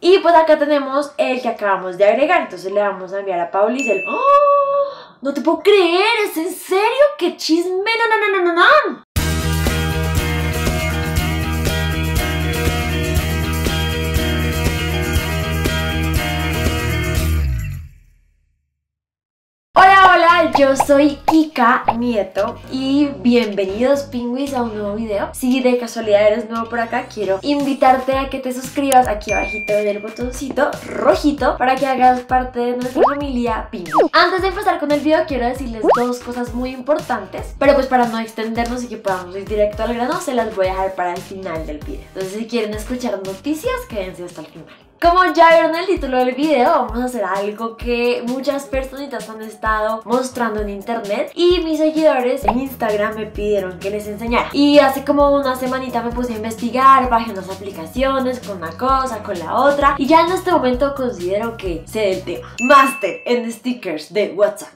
Y pues acá tenemos el que acabamos de agregar. Entonces le vamos a enviar a Paulis el... ¡Oh! No te puedo creer, ¿es en serio? ¡Qué chisme! ¡No, no, no, no, no, yo soy Kika Nieto y bienvenidos pingüis a un nuevo video. Si de casualidad eres nuevo por acá, quiero invitarte a que te suscribas aquí abajito en el botoncito rojito para que hagas parte de nuestra familia pingüi. Antes de empezar con el video quiero decirles dos cosas muy importantes, pero pues para no extendernos y que podamos ir directo al grano, se las voy a dejar para el final del video. Entonces si quieren escuchar noticias, quédense hasta el final. Como ya vieron el título del video, vamos a hacer algo que muchas personitas han estado mostrando en internet y mis seguidores en Instagram me pidieron que les enseñara. Y hace como una semanita me puse a investigar, bajé unas aplicaciones con una cosa, con la otra y ya en este momento considero que sé del tema. Master en stickers de WhatsApp.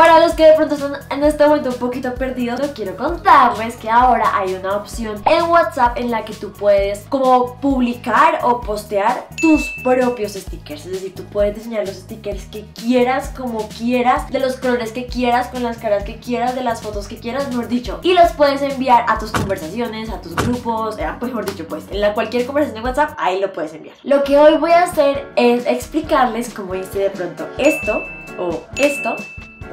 Para los que de pronto están en este momento un poquito perdidos, quiero contarles que ahora hay una opción en WhatsApp en la que tú puedes como publicar o postear tus propios stickers. Es decir, tú puedes diseñar los stickers que quieras, como quieras, de los colores que quieras, con las caras que quieras, de las fotos que quieras, mejor dicho. Y los puedes enviar a tus conversaciones, a tus grupos, eh, mejor dicho, pues en la cualquier conversación de WhatsApp, ahí lo puedes enviar. Lo que hoy voy a hacer es explicarles cómo hice de pronto esto o esto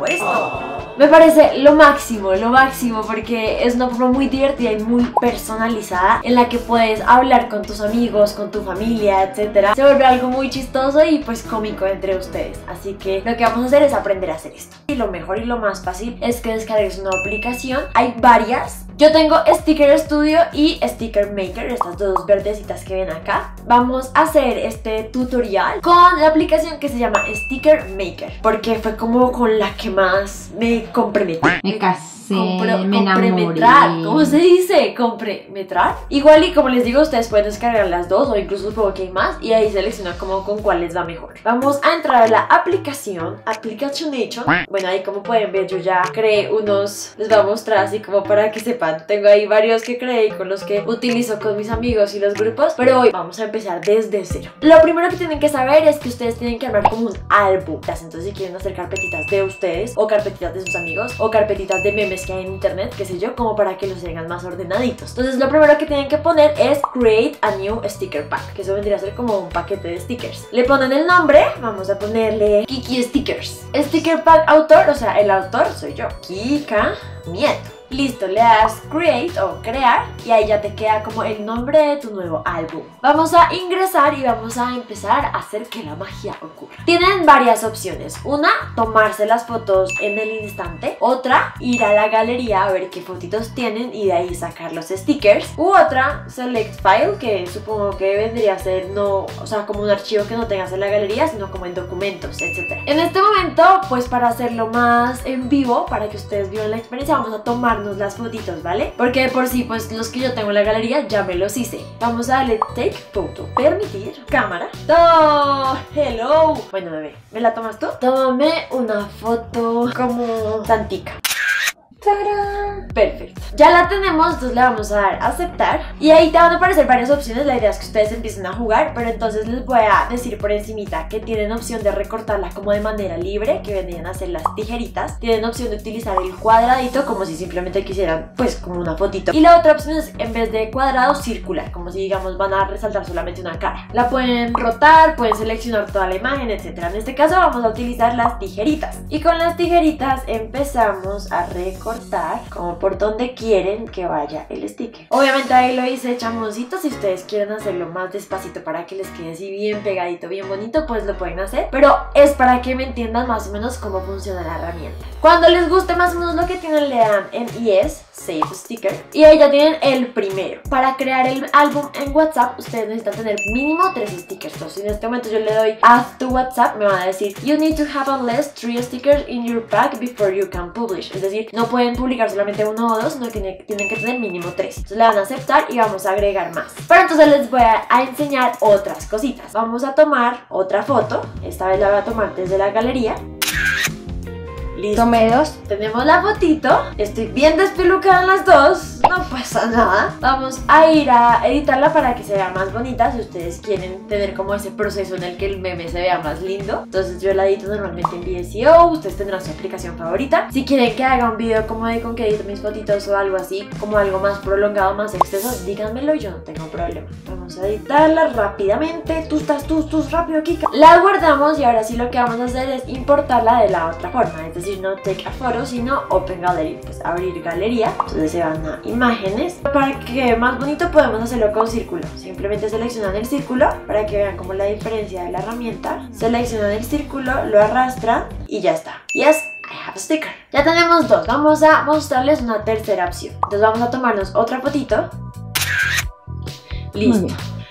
esto. Me parece lo máximo, lo máximo, porque es una forma muy divertida y muy personalizada en la que puedes hablar con tus amigos, con tu familia, etc. Se vuelve algo muy chistoso y pues cómico entre ustedes. Así que lo que vamos a hacer es aprender a hacer esto. Y lo mejor y lo más fácil es que descargues una aplicación. Hay varias. Yo tengo Sticker Studio y Sticker Maker, estas dos verdecitas que ven acá. Vamos a hacer este tutorial con la aplicación que se llama Sticker Maker, porque fue como con la que más me comprometí. Me casé, Compro- me comprometrar. enamoré. ¿Cómo se dice? Comprometrar. Igual y como les digo, ustedes pueden descargar las dos o incluso supongo que hay más y ahí seleccionan como con cuál les va mejor. Vamos a entrar a la aplicación, Application Nation. Bueno, ahí como pueden ver yo ya creé unos, les voy a mostrar así como para que sepan. Tengo ahí varios que creé y con los que utilizo con mis amigos y los grupos, pero hoy vamos a empezar desde cero. Lo primero que tienen que saber es que ustedes tienen que armar como un álbum. Entonces si quieren hacer carpetitas de ustedes o carpetitas de sus amigos o carpetitas de memes que hay en internet, qué sé yo, como para que los tengan más ordenaditos. Entonces lo primero que tienen que poner es create a new sticker pack, que eso vendría a ser como un paquete de stickers. Le ponen el nombre, vamos a ponerle Kiki Stickers. Sticker pack autor, o sea, el autor soy yo, Kika Nieto. Listo, le das create o crear y ahí ya te queda como el nombre de tu nuevo álbum. Vamos a ingresar y vamos a empezar a hacer que la magia ocurra. Tienen varias opciones. Una, tomarse las fotos en el instante. Otra, ir a la galería a ver qué fotitos tienen y de ahí sacar los stickers. U otra, select file, que supongo que vendría a ser no, o sea, como un archivo que no tengas en la galería, sino como en documentos, etc. En este momento, pues para hacerlo más en vivo, para que ustedes vivan la experiencia, vamos a tomar las fotitos, ¿vale? Porque por sí, pues los que yo tengo en la galería ya me los hice. Vamos a darle take photo, permitir, cámara. ¡Oh! Hello. Bueno, bebé, ¿me la tomas tú? Tómame una foto como santica. Perfecto. Ya la tenemos, entonces le vamos a dar aceptar. Y ahí te van a aparecer varias opciones. La idea es que ustedes empiecen a jugar, pero entonces les voy a decir por encimita que tienen opción de recortarla como de manera libre, que vendrían a ser las tijeritas. Tienen opción de utilizar el cuadradito como si simplemente quisieran, pues, como una fotito. Y la otra opción es, en vez de cuadrado, circular, como si, digamos, van a resaltar solamente una cara. La pueden rotar, pueden seleccionar toda la imagen, etc. En este caso vamos a utilizar las tijeritas. Y con las tijeritas empezamos a recortar como por donde quieren que vaya el sticker. Obviamente ahí lo hice chamoncito, si ustedes quieren hacerlo más despacito para que les quede así bien pegadito, bien bonito, pues lo pueden hacer. Pero es para que me entiendan más o menos cómo funciona la herramienta. Cuando les guste más o menos lo que tienen, le dan en yes, save sticker, y ahí ya tienen el primero. Para crear el álbum en WhatsApp, ustedes necesitan tener mínimo tres stickers. Entonces, en este momento yo le doy add to WhatsApp, me van a decir, you need to have at least three stickers in your pack before you can publish. Es decir, no pueden publicar solamente uno o dos, que tienen que tener mínimo tres. Entonces le van a aceptar y vamos a agregar más. Pero entonces les voy a, a enseñar otras cositas. Vamos a tomar otra foto. Esta vez la voy a tomar desde la galería. Listo. Tomé dos. Tenemos la fotito. Estoy bien despelucada en las dos. No pasa nada. Vamos a ir a editarla para que se vea más bonita. Si ustedes quieren tener como ese proceso en el que el meme se vea más lindo. Entonces yo la edito normalmente en VSCO. Ustedes tendrán su aplicación favorita. Si quieren que haga un video como de con que edito mis fotitos o algo así, como algo más prolongado, más extenso, díganmelo y yo no tengo problema. Vamos a editarla rápidamente. Tú estás, tú, tú, rápido, Kika. La guardamos y ahora sí lo que vamos a hacer es importarla de la otra forma. Es decir, no take a photo, sino open gallery. Pues abrir galería. Entonces se van a imágenes. Para que quede más bonito podemos hacerlo con círculo. Simplemente seleccionan el círculo para que vean como la diferencia de la herramienta. Seleccionan el círculo, lo arrastran y ya está. Yes, I have a sticker. Ya tenemos dos. Vamos a mostrarles una tercera opción. Entonces vamos a tomarnos otra fotito. Listo.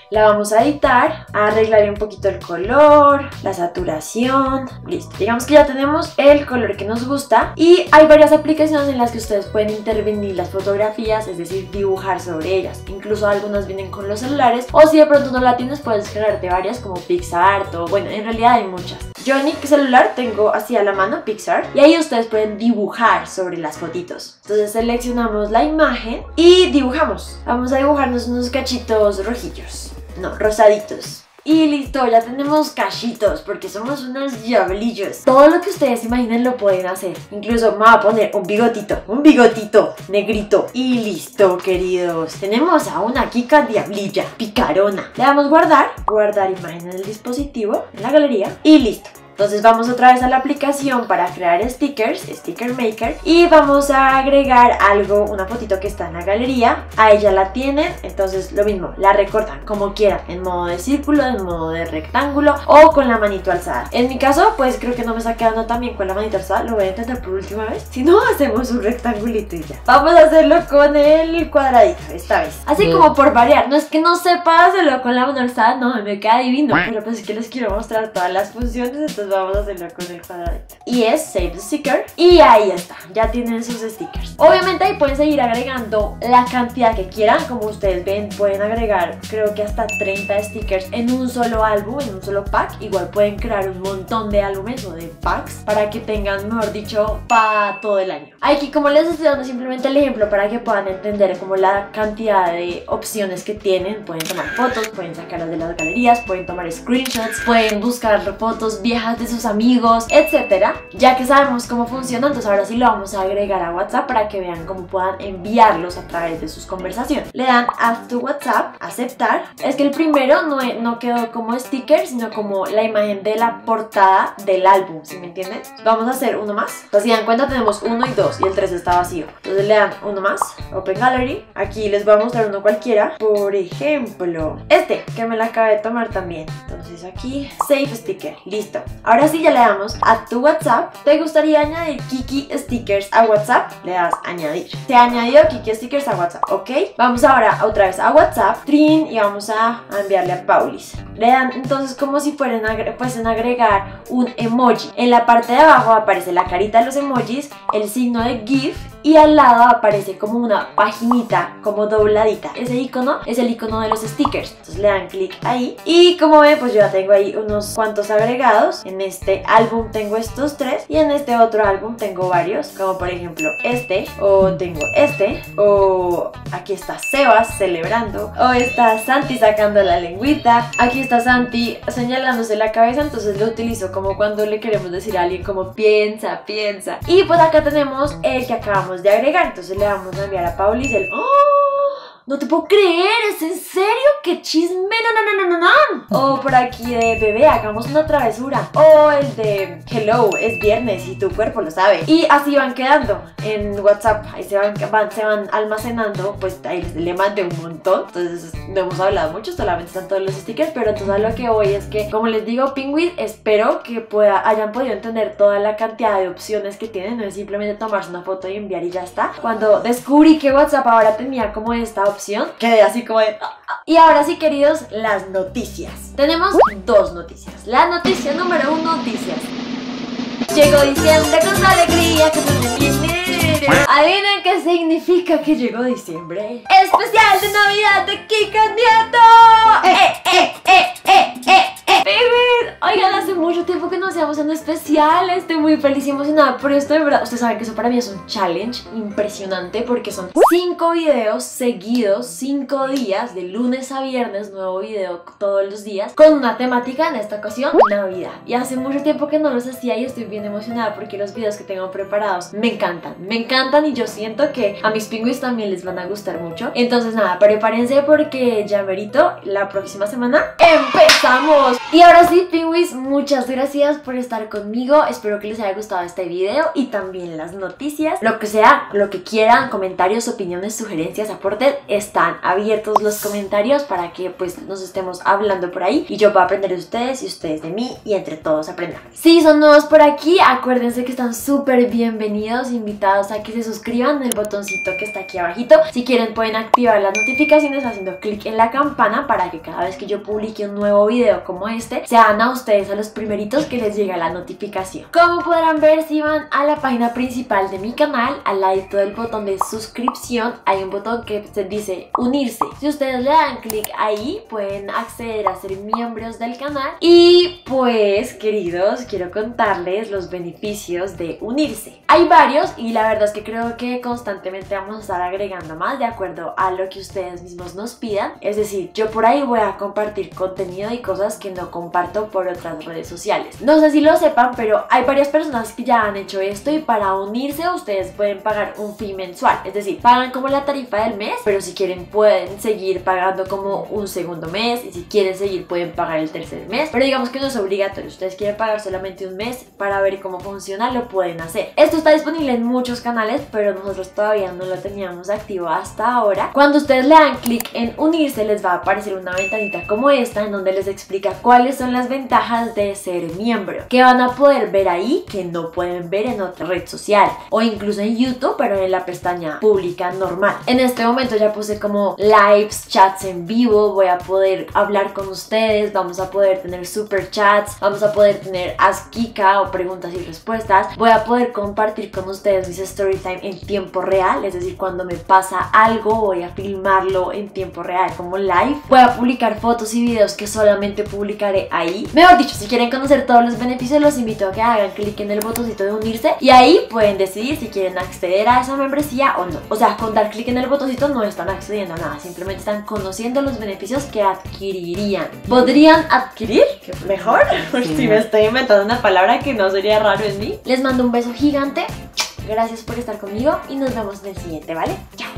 La vamos a editar, a arreglar un poquito el color, la saturación, listo. Digamos que ya tenemos el color que nos gusta y hay varias aplicaciones en las que ustedes pueden intervenir las fotografías, es decir, dibujar sobre ellas. Incluso algunas vienen con los celulares o si de pronto no la tienes puedes crearte varias como PixArt o bueno, en realidad hay muchas. Yo en mi celular tengo así a la mano Pixar y ahí ustedes pueden dibujar sobre las fotitos. Entonces seleccionamos la imagen y dibujamos. Vamos a dibujarnos unos cachitos rojillos. No, rosaditos. Y listo, ya tenemos cachitos porque somos unos diablillos. Todo lo que ustedes imaginen lo pueden hacer. Incluso me voy a poner un bigotito, un bigotito negrito. Y listo, queridos. Tenemos a una Kika diablilla, picarona. Le damos guardar, guardar imagen en el dispositivo, en la galería. Y listo. Entonces vamos otra vez a la aplicación para crear stickers, Sticker Maker, y vamos a agregar algo, una fotito que está en la galería. A ella la tienen, entonces lo mismo, la recortan como quieran, en modo de círculo, en modo de rectángulo o con la manito alzada. En mi caso, pues creo que no me está quedando tan bien con la manito alzada, lo voy a intentar por última vez. Si no, hacemos un rectangulito y ya. Vamos a hacerlo con el cuadradito esta vez. Así como por variar, no es que no sepa hacerlo con la mano alzada, no, me queda divino, pero pues es que les quiero mostrar todas las funciones, entonces vamos a hacerlo con el cuadradito. Y es Save the Sticker. Y ahí está, ya tienen sus stickers. Obviamente ahí pueden seguir agregando la cantidad que quieran. Como ustedes ven, pueden agregar creo que hasta 30 stickers en un solo álbum, en un solo pack. Igual pueden crear un montón de álbumes o de packs para que tengan, mejor dicho, para todo el año. Aquí como les estoy dando simplemente el ejemplo para que puedan entender como la cantidad de opciones que tienen. Pueden tomar fotos, pueden sacarlas de las galerías, pueden tomar screenshots, pueden buscar fotos viejas de sus amigos etcétera. Ya que sabemos cómo funciona, entonces ahora sí lo vamos a agregar a WhatsApp para que vean cómo puedan enviarlos a través de sus conversaciones. Le dan Add to WhatsApp, aceptar. Es que el primero no, no quedó como sticker, sino como la imagen de la portada del álbum, ¿sí me entienden? Vamos a hacer uno más. Entonces, si dan cuenta, tenemos uno y dos y el tres está vacío. Entonces le dan uno más, Open Gallery. Aquí les voy a mostrar uno cualquiera. Por ejemplo, este, que me la acabé de tomar también. Entonces aquí, Save Sticker. Listo. Ahora sí ya le damos a tu WhatsApp. ¿Te gustaría añadir Kiki Stickers a WhatsApp? Le das añadir. Se añadió Kiki Stickers a WhatsApp, ¿ok? Vamos ahora otra vez a WhatsApp, Trin, y vamos a enviarle a Paulis. Le dan entonces como si fueran pues, en agregar un emoji. En la parte de abajo aparece la carita de los emojis, el signo de GIF y al lado aparece como una paginita como dobladita. Ese icono es el icono de los stickers. Entonces le dan clic ahí y como ven pues yo ya tengo ahí unos cuantos agregados. En este álbum tengo estos tres y en este otro álbum tengo varios como por ejemplo este o tengo este o aquí está Sebas celebrando o está Santi sacando la lengüita. Aquí está Santi señalándose la cabeza entonces lo utilizo como cuando le queremos decir a alguien como piensa, piensa. Y pues acá tenemos el que acabamos de agregar. Entonces le vamos a enviar a Paulis el ¡Oh! No te puedo creer, ¿es en serio? ¡Qué chisme! ¡No, no, no, no, no! O por aquí de bebé, hagamos una travesura. O el de hello, es viernes y tu cuerpo lo sabe. Y así van quedando en WhatsApp. Ahí se van, se van almacenando. Pues ahí le mandé un montón. Entonces no hemos hablado mucho, solamente están todos los stickers. Pero entonces lo que voy es que, como les digo, Penguin, espero que pueda, hayan podido entender toda la cantidad de opciones que tienen. No es simplemente tomarse una foto y enviar y ya está. Cuando descubrí que WhatsApp ahora tenía como esta opción quedé así como de... Ah, ah". Y ahora sí, queridos, las noticias. Tenemos dos noticias. La noticia número uno dice Llegó diciembre con alegría que Adivinen qué significa que llegó diciembre. Especial de Navidad de Kika Nieto. ¡Eh, eh, eh, eh, eh, eh! Oigan, hace mucho tiempo que no seamos en especial. Estoy muy feliz y emocionada por esto, de verdad. Ustedes saben que eso para mí es un challenge impresionante porque son 5 videos seguidos, 5 días, de lunes a viernes, nuevo video todos los días, con una temática en esta ocasión, Navidad. Y hace mucho tiempo que no los hacía y estoy bien emocionada porque los videos que tengo preparados me encantan, me encantan y yo siento que a mis pingüis también les van a gustar mucho. Entonces nada, prepárense porque ya merito la próxima semana empezamos. Y ahora sí, pingüis, muchas gracias por estar conmigo. Espero que les haya gustado este video y también las noticias. Lo que sea, lo que quieran, comentarios, opiniones, sugerencias, aportes, están abiertos los comentarios para que pues nos estemos hablando por ahí y yo pueda aprender de ustedes y ustedes de mí y entre todos aprender. Si son nuevos por aquí, acuérdense que están súper bienvenidos, invitados a que se suscriban en el botoncito que está aquí abajito. Si quieren pueden activar las notificaciones haciendo clic en la campana para que cada vez que yo publique un nuevo video como este, sean a ustedes a los primeritos que les llegue la notificación. Como podrán ver, si van a la página principal de mi canal, al lado del botón de suscripción, hay un botón que se dice unirse. Si ustedes le dan clic ahí, pueden acceder a ser miembros del canal. Y pues, queridos, quiero contarles los beneficios de unirse. Hay varios y la verdad es que creo que constantemente vamos a estar agregando más de acuerdo a lo que ustedes mismos nos pidan. Es decir, yo por ahí voy a compartir contenido y cosas que no comparto por otras redes sociales. No sé si lo sepan, pero hay varias personas que ya han hecho esto y para unirse ustedes pueden pagar un fee mensual. Es decir, pagan como la tarifa del mes, pero si quieren pueden seguir pagando como un segundo mes y si quieren seguir pueden pagar el tercer mes. Pero digamos que no es obligatorio. Ustedes quieren pagar solamente un mes para ver cómo funciona, lo pueden hacer. Esto está disponible en muchos canales, pero nosotros todavía no lo teníamos activo hasta ahora. Cuando ustedes le dan clic en unirse, les va a aparecer una ventanita como esta en donde les explica cuáles son las ventajas de ser miembro, que van a poder ver ahí que no pueden ver en otra red social o incluso en YouTube, pero en la pestaña pública normal. En este momento ya puse como lives, chats en vivo, voy a poder hablar con ustedes, vamos a poder tener super chats, vamos a poder tener Ask Kika o preguntas y respuestas, voy a poder compartir con ustedes mis story time en tiempo real, es decir, cuando me pasa algo voy a filmarlo en tiempo real como live, voy a publicar fotos y videos que solamente publicaré ahí. Mejor dicho, si quieren conocer todos los beneficios, los invito a que hagan clic en el botoncito de unirse y ahí pueden decidir si quieren acceder a esa membresía o no. O sea, con dar clic en el botoncito no están accediendo a nada, simplemente están conociendo los beneficios que adquirirían. ¿Podrían adquirir? ¿Mejor? Si me estoy inventando una palabra que no sería raro en mí. Les mando un beso gigante. Gracias por estar conmigo y nos vemos en el siguiente, ¿vale? Chao.